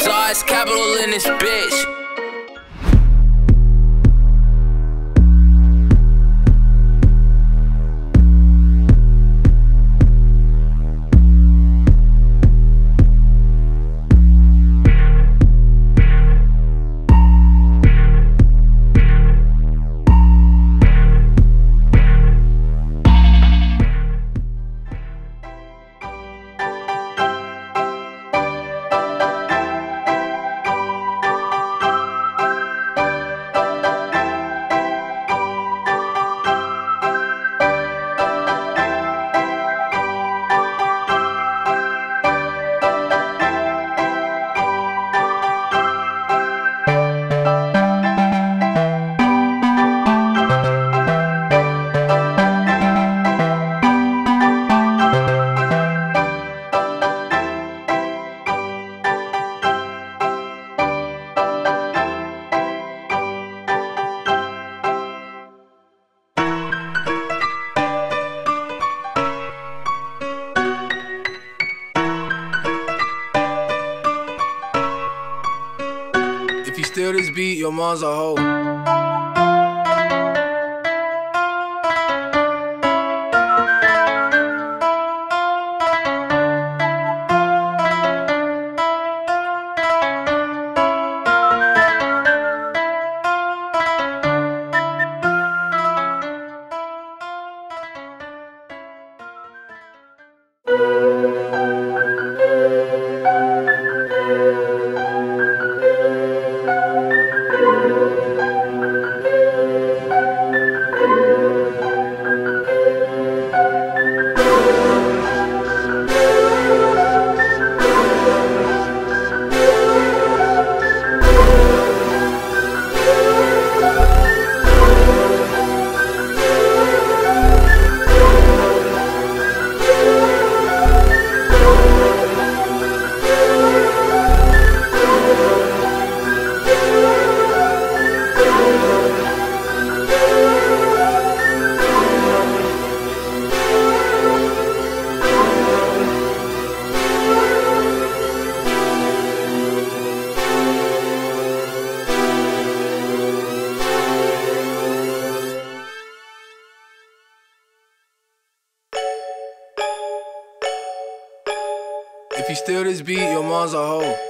Size capital in this bitch. Beat, your mom's a hoe. If you steal this beat, your mom's a hoe.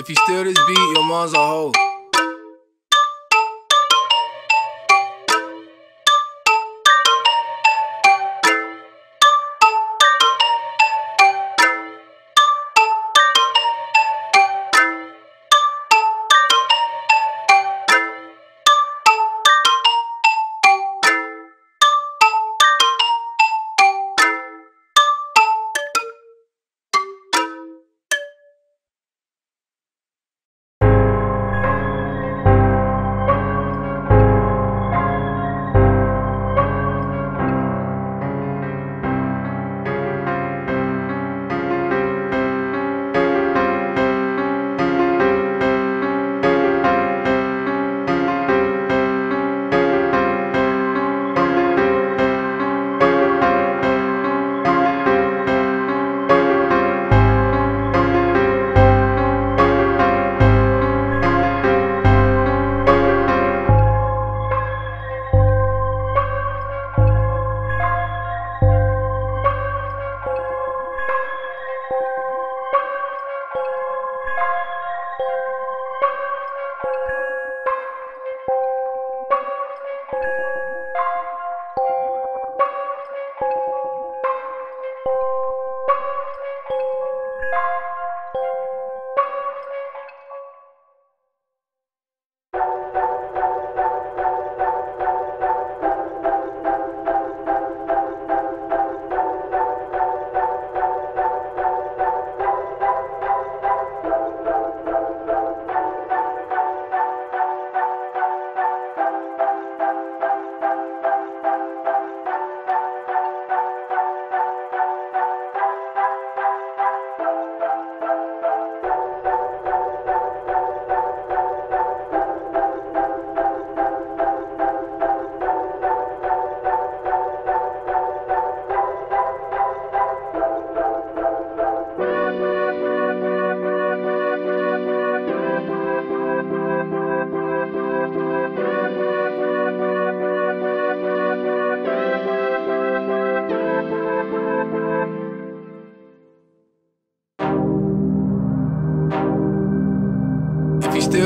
If you steal this beat, your mom's a hoe.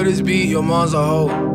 This beat, your mom's a hoe.